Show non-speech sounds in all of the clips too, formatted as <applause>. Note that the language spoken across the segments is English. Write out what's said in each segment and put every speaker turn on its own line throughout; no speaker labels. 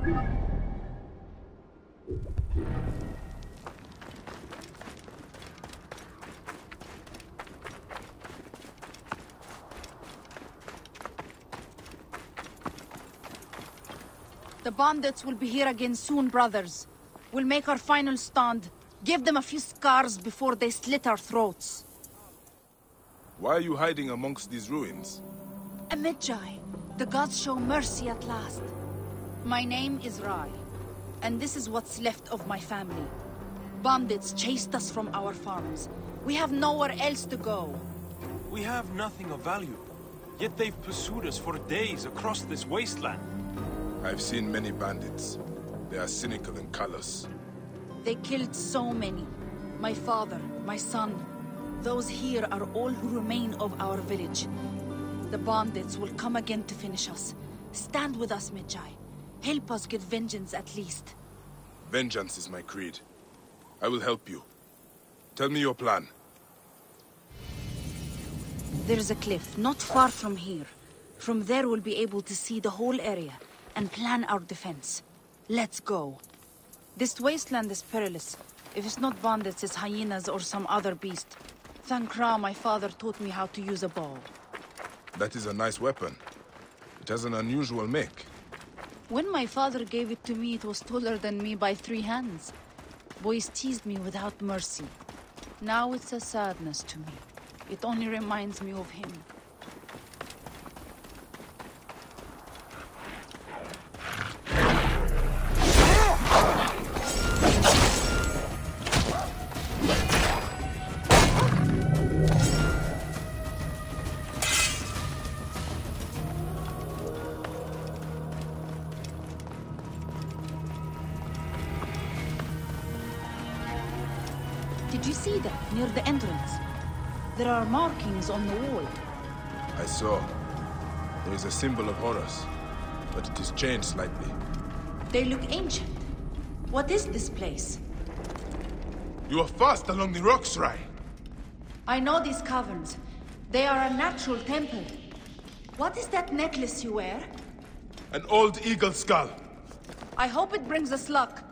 The bandits will be here again soon, brothers. We'll make our final stand. Give them a few scars before they slit our throats.
Why are you hiding amongst these ruins?
A. The gods show mercy at last. My name is Rai, and this is what's left of my family. Bandits chased us from our farms. We have nowhere else to go.
We have nothing of value. Yet they've pursued us for days across this wasteland.
I've seen many bandits. They are cynical and callous.
They killed so many. My father, my son. Those here are all who remain of our village. The bandits will come again to finish us. Stand with us, Medjay. Help us get vengeance at least.
Vengeance is my creed. I will help you. Tell me your plan.
There is a cliff not far from here. From there we'll be able to see the whole area and plan our defense. Let's go. This wasteland is perilous. If it's not bandits, it's hyenas or some other beast. Thank Ra, my father taught me how to use a bow.
That is a nice weapon. It has an unusual make.
When my father gave it to me, it was taller than me by three hands. Boys teased me without mercy. Now it's a sadness to me. It only reminds me of him. Did you see that near the entrance? There are markings on the wall.
I saw. There is a symbol of Horus, but it is changed slightly.
They look ancient. What is this place?
You are fast along the rocks, Rai.
I know these caverns. They are a natural temple. What is that necklace you wear?
An old eagle skull.
I hope it brings us luck.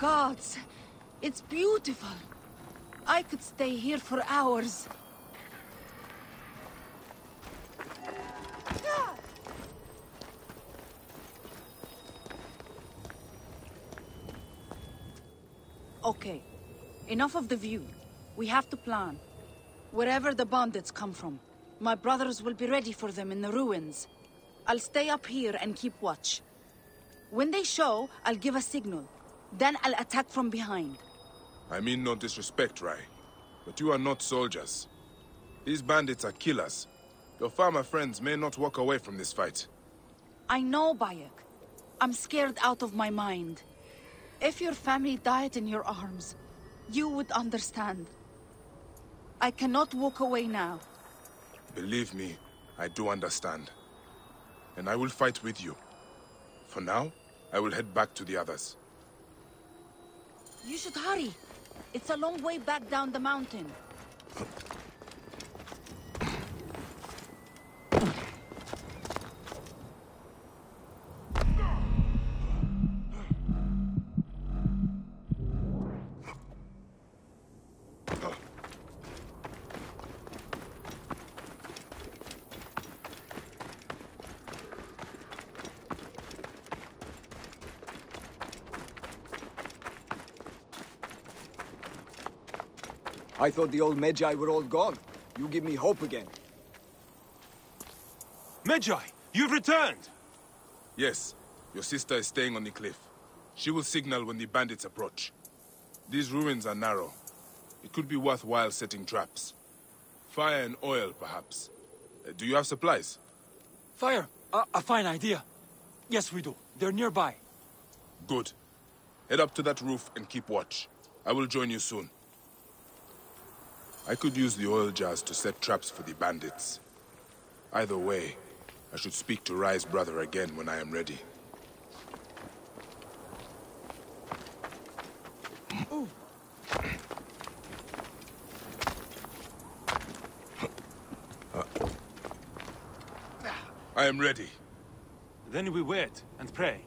Gods, it's beautiful. I could stay here for hours. Okay, enough of the view. We have to plan. Wherever the bandits come from, my brothers will be ready for them in the ruins. I'll stay up here and keep watch. When they show, I'll give a signal. Then I'll attack from behind.
I mean no disrespect, Rai, but you are not soldiers. These bandits are killers. Your farmer friends may not walk away from this fight.
I know, Bayek. I'm scared out of my mind. If your family died in your arms, you would understand. I cannot walk away now.
Believe me, I do understand. And I will fight with you. For now, I will head back to the others.
You should hurry. It's a long way back down the mountain.
I thought the old Medjay were all gone. You give me hope again.
Medjay, you've returned!
Yes, your sister is staying on the cliff. She will signal when the bandits approach. These ruins are narrow. It could be worthwhile setting traps. Fire and oil, perhaps. Uh, do you have supplies?
Fire! A, a fine idea. Yes, we do. They're nearby.
Good. Head up to that roof and keep watch. I will join you soon. I could use the oil jars to set traps for the bandits. Either way, I should speak to Rai's brother again when I am ready. I am ready.
Then we wait and pray.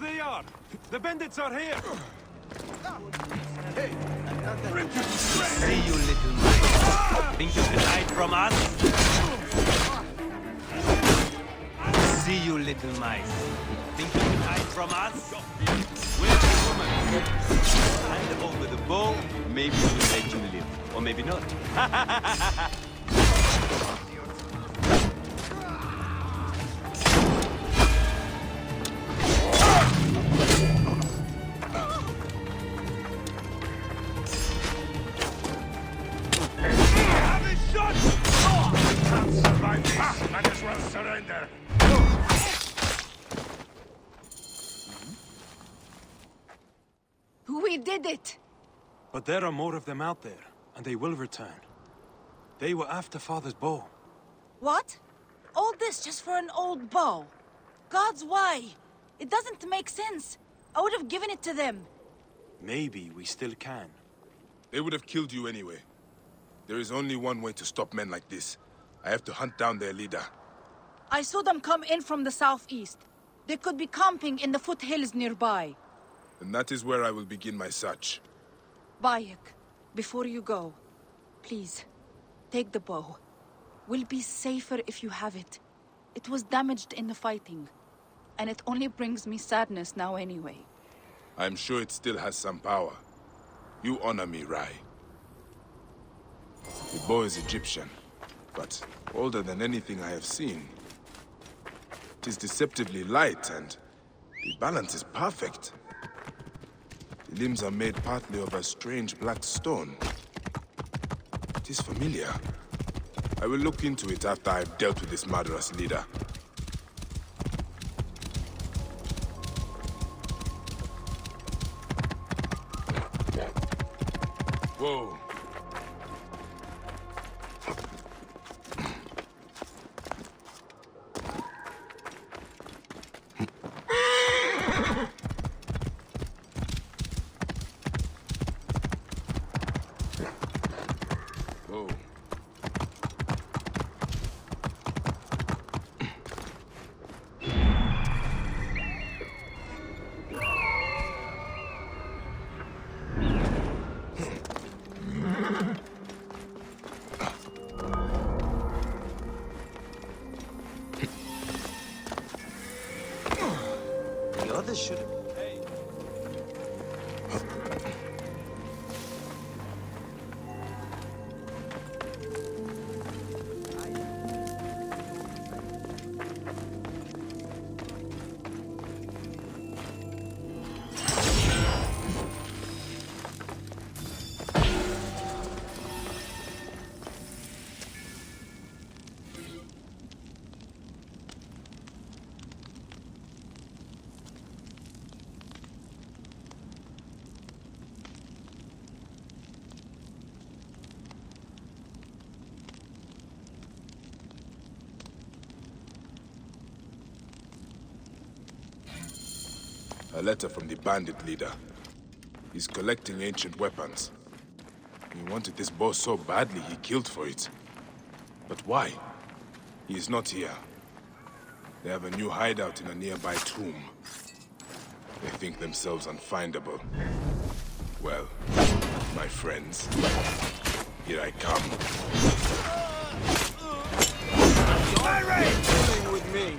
They are! The bandits are here!
See you, little mice. Think you can hide from us? See you, little mice. Think you can hide from us? Where's the woman? Hand over the bow. Maybe we'll let you live. Or maybe not. <laughs> Mm-hmm.
We did it!
But there are more of them out there, and they will return. They were after Father's bow.
What? All this just for an old bow? Gods, why? It doesn't make sense. I would have given it to them.
Maybe we still can.
They would have killed you anyway. There is only one way to stop men like this. I have to hunt down their leader.
I saw them come in from the southeast. They could be camping in the foothills nearby.
And that is where I will begin my search.
Bayek, before you go, please, take the bow. We'll be safer if you have it. It was damaged in the fighting, and it only brings me sadness now anyway.
I am sure it still has some power. You honor me, Rai. The bow is Egyptian, but older than anything I have seen. It is deceptively light, and the balance is perfect. The limbs are made partly of a strange black stone. It is familiar. I will look into it after I've dealt with this murderous leader. Whoa. Whoa.
The others should
A letter from the bandit leader. He's collecting ancient weapons. He wanted this boss so badly he killed for it. But why? He is not here. They have a new hideout in a nearby tomb. They think themselves unfindable. Well, my friends, here I come.
Dealing with me.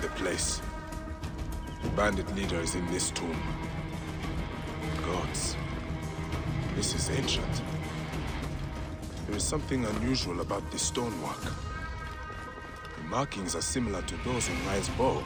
The place. The bandit leader is in this tomb. Gods. This is ancient. There is something unusual about this stonework. The markings are similar to those on Rai's bow.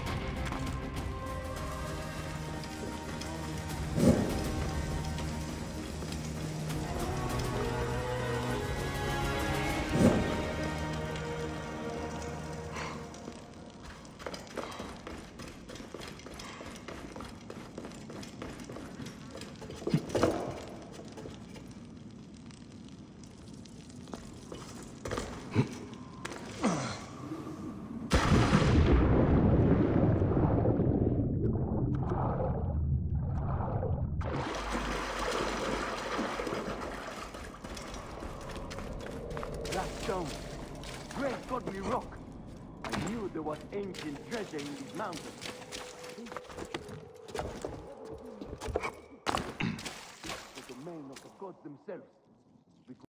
Ancient treasure in these mountains.